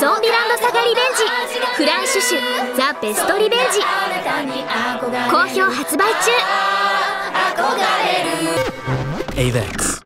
ゾンビランドサガリベンジ。フランシュシュザ・ベストリベンジ。好評発売中。AVEX